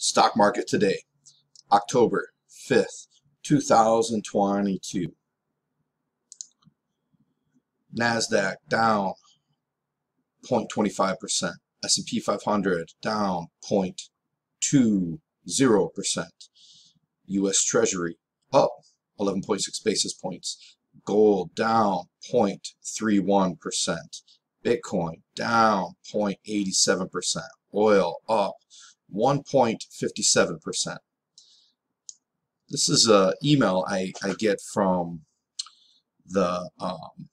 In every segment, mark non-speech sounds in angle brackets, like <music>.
Stock market today, October 5th, 2022. NASDAQ down 0.25%. S&P 500 down 0.20%. U.S. Treasury up 11.6 basis points. Gold down 0.31%. Bitcoin down 0.87%. Oil up 1.57%. This is an email I, I get from the um,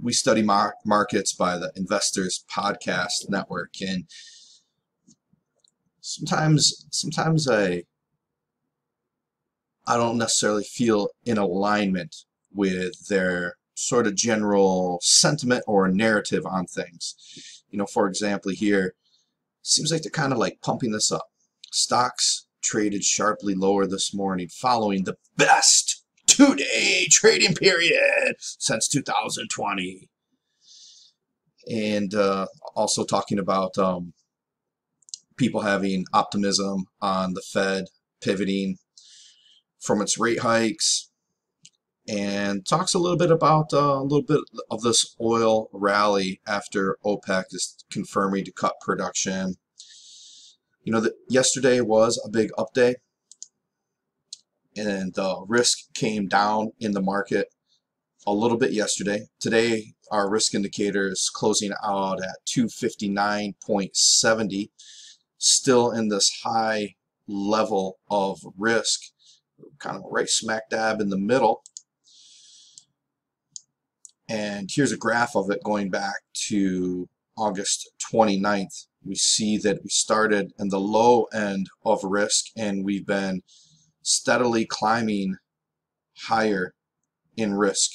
We Study Mar Markets by the Investors Podcast Network. And sometimes, sometimes I, I don't necessarily feel in alignment with their sort of general sentiment or narrative on things. You know, for example, here, seems like they're kind of like pumping this up. Stocks traded sharply lower this morning following the best two-day trading period since 2020. And uh, also talking about um, people having optimism on the Fed pivoting from its rate hikes and talks a little bit about uh, a little bit of this oil rally after OPEC is confirming to cut production. You know, that yesterday was a big up day, and uh, risk came down in the market a little bit yesterday. Today, our risk indicator is closing out at 259.70, still in this high level of risk, kind of right smack dab in the middle. And here's a graph of it going back to August 29th. We see that we started in the low end of risk and we've been steadily climbing higher in risk.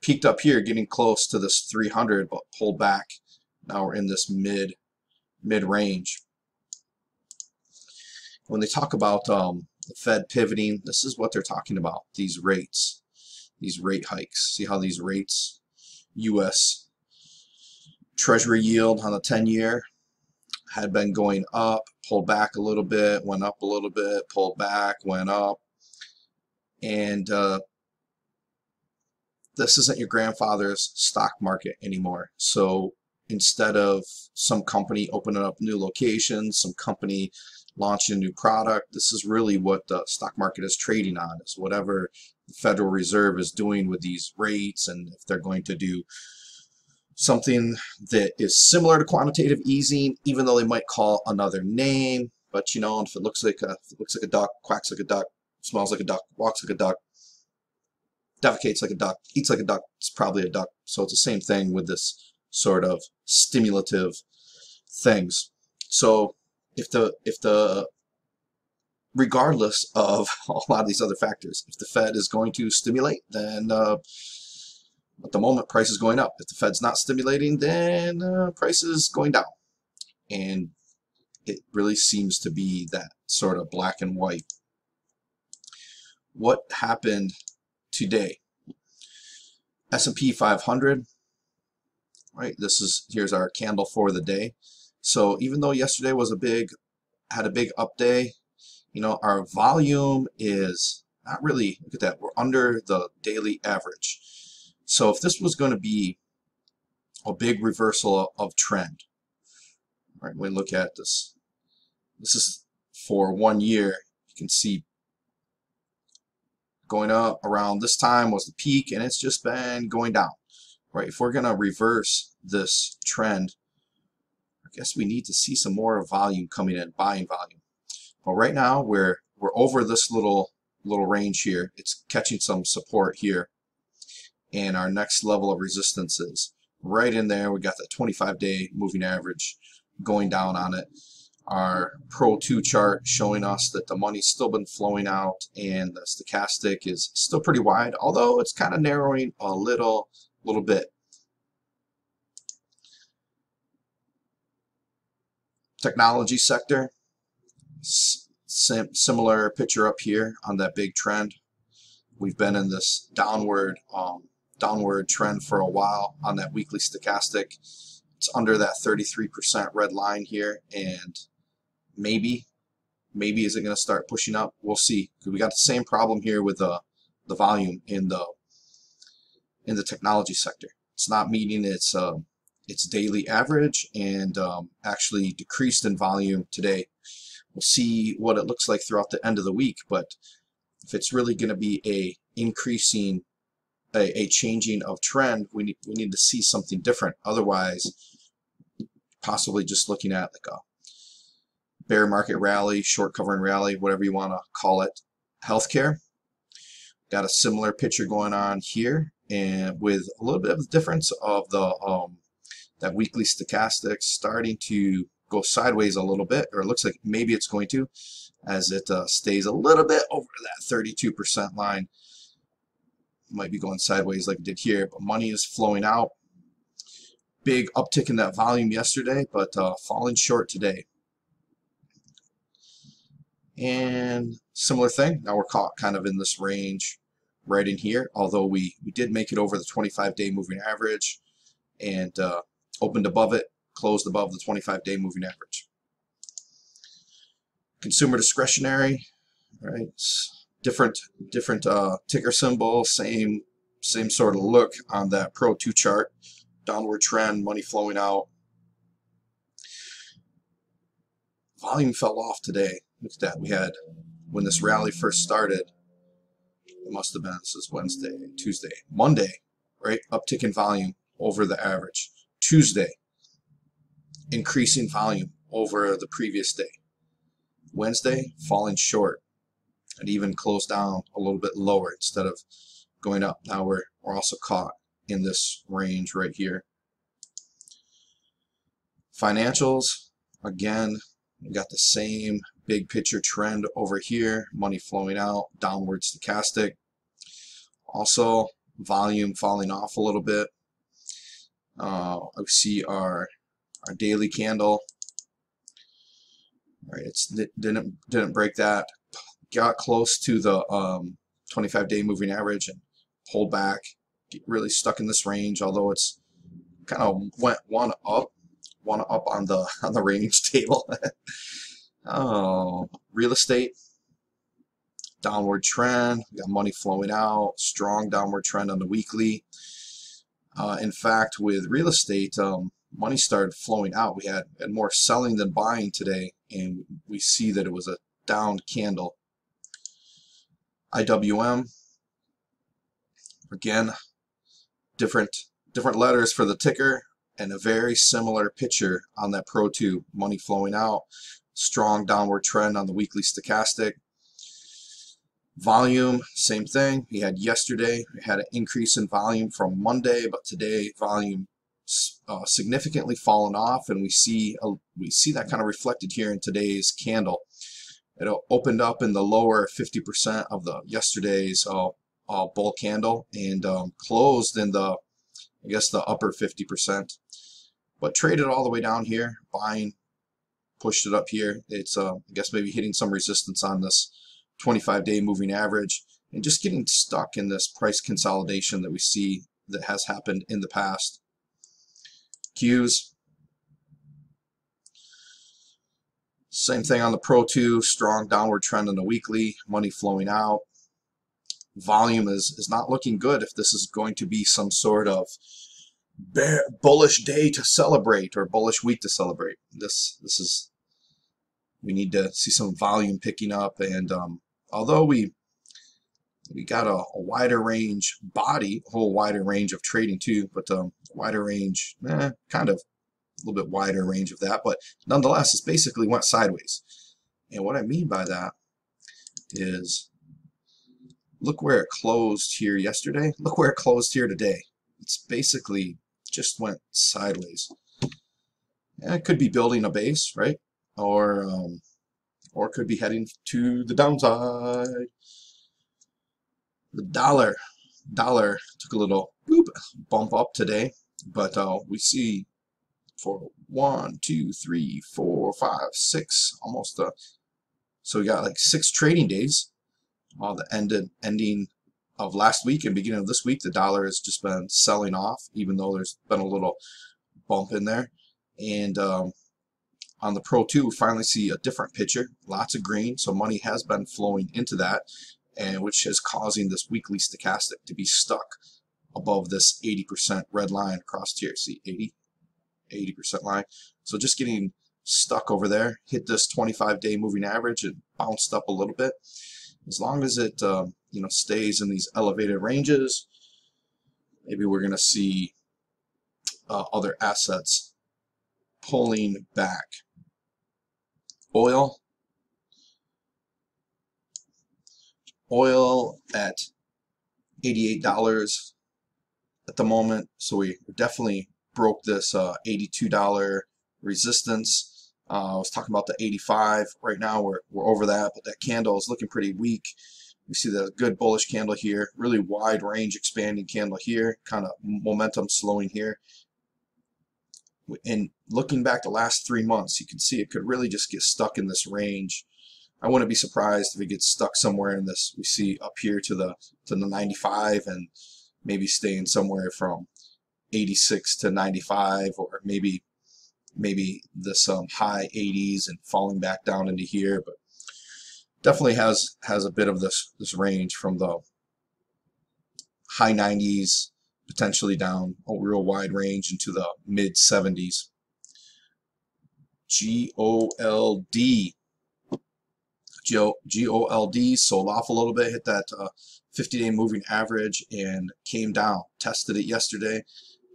Peaked up here, getting close to this 300, but pulled back. Now we're in this mid mid range. When they talk about um, the Fed pivoting, this is what they're talking about, these rates these rate hikes. See how these rates, U.S. Treasury yield on the 10-year had been going up, pulled back a little bit, went up a little bit, pulled back, went up. And uh, this isn't your grandfather's stock market anymore. So instead of some company opening up new locations, some company launching a new product, this is really what the stock market is trading on, is whatever Federal Reserve is doing with these rates and if they're going to do something that is similar to quantitative easing, even though they might call another name. But you know, if it looks like a it looks like a duck, quacks like a duck, smells like a duck, walks like a duck, defecates like a duck, eats like a duck, it's probably a duck. So it's the same thing with this sort of stimulative things. So if the if the regardless of <laughs> a lot of these other factors. If the Fed is going to stimulate, then uh, at the moment price is going up. If the Fed's not stimulating, then uh, price is going down. And it really seems to be that sort of black and white. What happened today? S&P 500, right? This is, here's our candle for the day. So even though yesterday was a big, had a big up day, you know, our volume is not really, look at that, we're under the daily average. So if this was going to be a big reversal of trend, right, we look at this, this is for one year, you can see going up around this time was the peak and it's just been going down, right? If we're going to reverse this trend, I guess we need to see some more volume coming in, buying volume. Well, right now we're we're over this little little range here. It's catching some support here. And our next level of resistance is right in there. We got that 25-day moving average going down on it. Our Pro 2 chart showing us that the money's still been flowing out and the stochastic is still pretty wide, although it's kind of narrowing a little, little bit. Technology sector, sim similar picture up here on that big trend. We've been in this downward um, downward trend for a while on that weekly stochastic. it's under that 33% red line here and maybe maybe is it going to start pushing up we'll see we got the same problem here with the the volume in the in the technology sector it's not meeting its uh, its daily average and um, actually decreased in volume today we'll see what it looks like throughout the end of the week but if it's really going to be a increasing a, a changing of trend we need we need to see something different otherwise possibly just looking at like a bear market rally, short covering rally, whatever you want to call it, healthcare. Got a similar picture going on here, and with a little bit of the difference of the um, that weekly stochastic starting to go sideways a little bit, or it looks like maybe it's going to, as it uh, stays a little bit over that 32% line. Might be going sideways like it did here, but money is flowing out. Big uptick in that volume yesterday, but uh, falling short today. And similar thing, now we're caught kind of in this range right in here, although we, we did make it over the 25-day moving average and uh, opened above it, closed above the 25-day moving average. Consumer discretionary, right? Different different uh, ticker symbol, same same sort of look on that Pro 2 chart. Downward trend, money flowing out. Volume fell off today. Look at that. We had, when this rally first started, it must have been, this is Wednesday, Tuesday, Monday, right? Uptick in volume over the average. Tuesday, increasing volume over the previous day. Wednesday, falling short and even closed down a little bit lower instead of going up. Now we're, we're also caught in this range right here. Financials, again, we got the same big picture trend over here, money flowing out, downward stochastic. Also, volume falling off a little bit. Uh, I see our our daily candle. All right, it's didn't didn't break that. Got close to the um, 25 day moving average and pulled back. Get really stuck in this range, although it's kind of went one up, one up on the <laughs> on the range table. <laughs> Oh, real estate, downward trend. We got money flowing out, strong downward trend on the weekly. Uh, in fact, with real estate, um, money started flowing out. We had, more selling than buying today, and we see that it was a down candle. IWM, again, different different letters for the ticker and a very similar picture on that Pro 2, money flowing out strong downward trend on the weekly stochastic. Volume, same thing. We had yesterday, we had an increase in volume from Monday, but today volume uh, significantly fallen off, and we see a, we see that kind of reflected here in today's candle. It opened up in the lower 50% of the yesterday's uh, uh, bull candle and um, closed in the, I guess, the upper 50%, but traded all the way down here, buying pushed it up here. It's, uh, I guess, maybe hitting some resistance on this 25-day moving average and just getting stuck in this price consolidation that we see that has happened in the past. Qs. Same thing on the Pro 2, strong downward trend on the weekly, money flowing out. Volume is, is not looking good if this is going to be some sort of bear, bullish day to celebrate or bullish week to celebrate. This this is we need to see some volume picking up. And um, although we we got a, a, wider range body, a whole wider range of trading too, but um, wider range, eh, kind of a little bit wider range of that, but nonetheless, it's basically went sideways. And what I mean by that is, look where it closed here yesterday. Look where it closed here today. It's basically just went sideways. It could be building a base, right? or um, or could be heading to the downside. The dollar dollar took a little bump up today, but uh, we see for one, two, three, four, five, six, almost uh, so we got like six trading days. Uh, the ended ending of last week and beginning of this week, the dollar has just been selling off, even though there's been a little bump in there. And um, on the Pro 2, we finally see a different picture, lots of green, so money has been flowing into that, and which is causing this weekly stochastic to be stuck above this 80% red line across here. See, 80, 80% line. So just getting stuck over there, hit this 25-day moving average and bounced up a little bit. As long as it um, you know stays in these elevated ranges, maybe we're going to see uh, other assets pulling back. Oil. Oil at $88 at the moment. So we definitely broke this uh, $82 resistance. Uh, I was talking about the 85. Right now we're, we're over that, but that candle is looking pretty weak. We see the good bullish candle here, really wide range expanding candle here, kind of momentum slowing here. And looking back the last three months, you can see it could really just get stuck in this range. I wouldn't be surprised if it gets stuck somewhere in this. We see up here to the to the 95 and maybe staying somewhere from 86 to 95 or maybe maybe this um, high 80s and falling back down into here but definitely has has a bit of this this range from the high 90s potentially down a real wide range into the mid 70s GOLD GOLD sold off a little bit, hit that 50-day uh, moving average and came down. Tested it yesterday.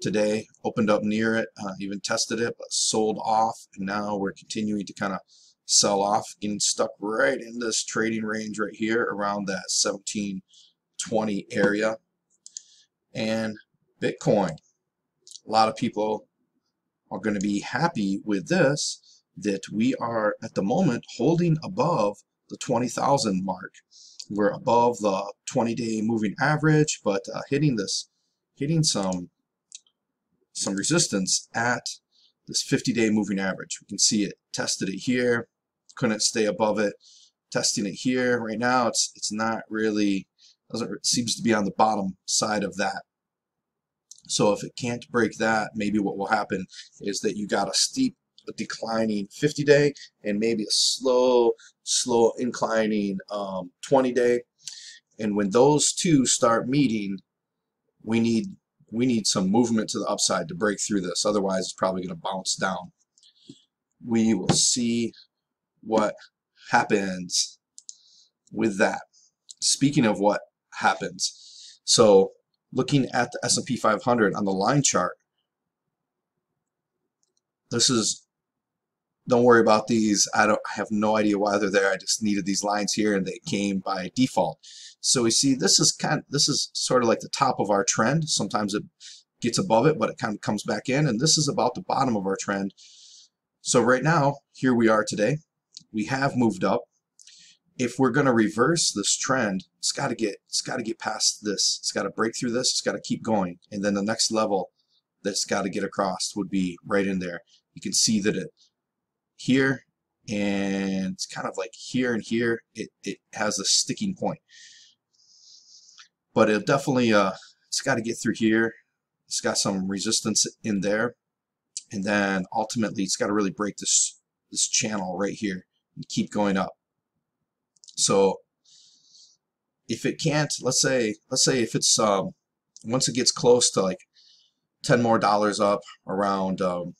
Today opened up near it, uh, even tested it, but sold off. And now we're continuing to kind of sell off, getting stuck right in this trading range right here around that 1720 area. And Bitcoin. A lot of people are going to be happy with this that we are at the moment holding above the 20,000 mark. We're above the 20-day moving average, but uh, hitting this, hitting some some resistance at this 50-day moving average. We can see it tested it here, couldn't stay above it. Testing it here right now, it's it's not really doesn't seems to be on the bottom side of that. So if it can't break that, maybe what will happen is that you got a steep declining 50 day and maybe a slow, slow inclining um, 20 day. And when those two start meeting, we need we need some movement to the upside to break through this. Otherwise, it's probably going to bounce down. We will see what happens with that. Speaking of what happens, so looking at the S&P 500 on the line chart, this is don't worry about these. I don't I have no idea why they're there. I just needed these lines here and they came by default. So we see this is kind of, this is sort of like the top of our trend. Sometimes it gets above it, but it kind of comes back in. And this is about the bottom of our trend. So right now, here we are today. We have moved up. If we're going to reverse this trend, it's got to get it's got to get past this. It's got to break through this. It's got to keep going. And then the next level that's got to get across would be right in there. You can see that it here and it's kind of like here and here it, it has a sticking point. But it definitely uh, it's got to get through here. It's got some resistance in there. And then ultimately it's got to really break this this channel right here and keep going up. So if it can't let's say let's say if it's um, once it gets close to like 10 more dollars up around um,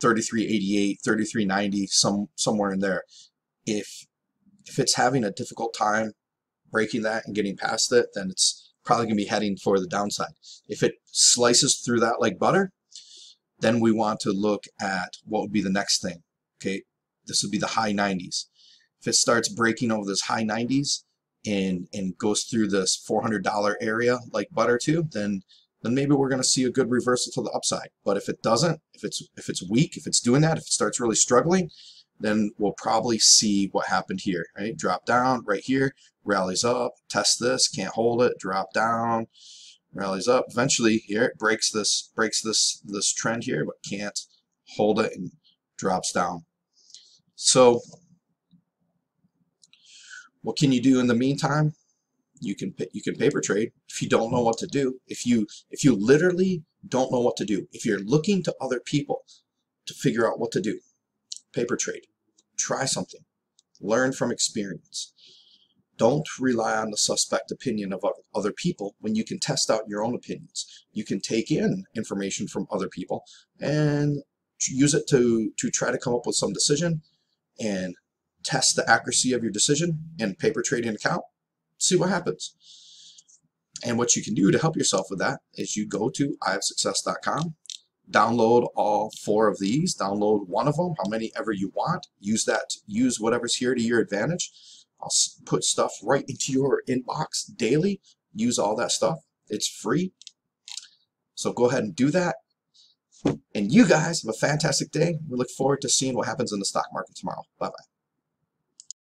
3388, 3390, some somewhere in there. If if it's having a difficult time breaking that and getting past it, then it's probably going to be heading for the downside. If it slices through that like butter, then we want to look at what would be the next thing. Okay, this would be the high 90s. If it starts breaking over this high 90s and and goes through this $400 area like butter too, then then maybe we're going to see a good reversal to the upside. But if it doesn't, if it's if it's weak, if it's doing that, if it starts really struggling, then we'll probably see what happened here. Right, drop down right here, rallies up, test this, can't hold it, drop down, rallies up. Eventually, here it breaks this breaks this this trend here, but can't hold it and drops down. So, what can you do in the meantime? You can you can paper trade if you don't know what to do if you if you literally don't know what to do, if you're looking to other people to figure out what to do, paper trade, try something, learn from experience. Don't rely on the suspect opinion of other people when you can test out your own opinions. You can take in information from other people and use it to, to try to come up with some decision and test the accuracy of your decision in paper trading account, see what happens. And what you can do to help yourself with that is you go to ihavesuccess.com, download all four of these, download one of them, how many ever you want, use that, use whatever's here to your advantage, I'll put stuff right into your inbox daily. Use all that stuff. It's free. So go ahead and do that. And you guys have a fantastic day. We look forward to seeing what happens in the stock market tomorrow. Bye-bye.